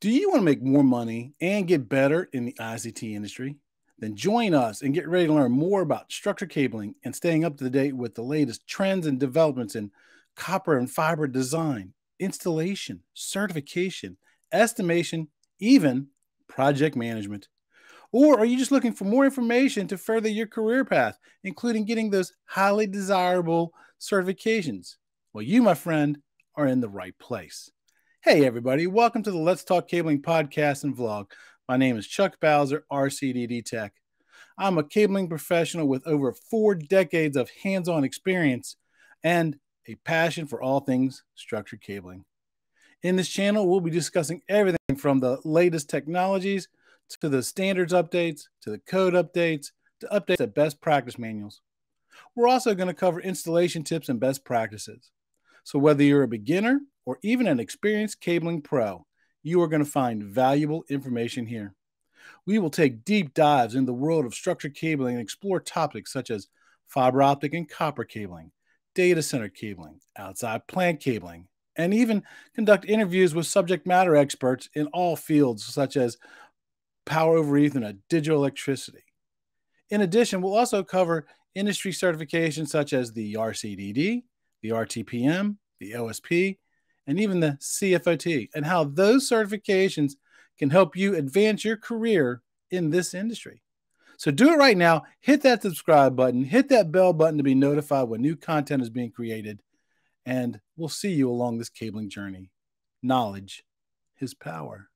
Do you want to make more money and get better in the ICT industry? Then join us and get ready to learn more about structured cabling and staying up to date with the latest trends and developments in copper and fiber design, installation, certification, estimation, even project management. Or are you just looking for more information to further your career path, including getting those highly desirable certifications? Well, you, my friend, are in the right place. Hey, everybody, welcome to the Let's Talk Cabling podcast and vlog. My name is Chuck Bowser, RCDD Tech. I'm a cabling professional with over four decades of hands on experience and a passion for all things structured cabling. In this channel, we'll be discussing everything from the latest technologies to the standards updates to the code updates to updates to best practice manuals. We're also going to cover installation tips and best practices. So, whether you're a beginner or even an experienced cabling pro, you are going to find valuable information here. We will take deep dives in the world of structured cabling and explore topics such as fiber optic and copper cabling, data center cabling, outside plant cabling, and even conduct interviews with subject matter experts in all fields such as power over Ethernet, digital electricity. In addition, we'll also cover industry certifications such as the RCDD, the RTPM, the OSP, and even the CFOT, and how those certifications can help you advance your career in this industry. So do it right now. Hit that subscribe button, hit that bell button to be notified when new content is being created, and we'll see you along this cabling journey. Knowledge is power.